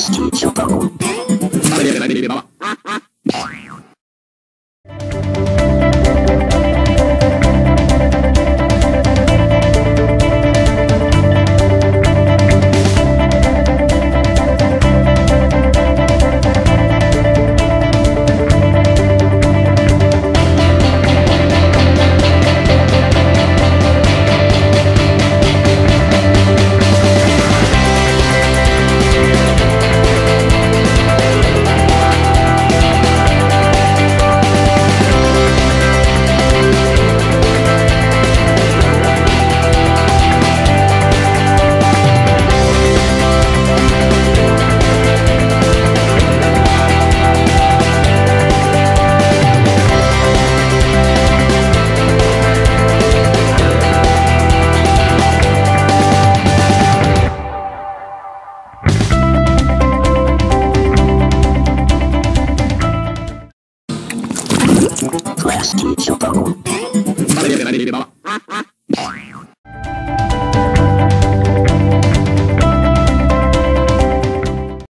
Master Chocobo. Class teacher.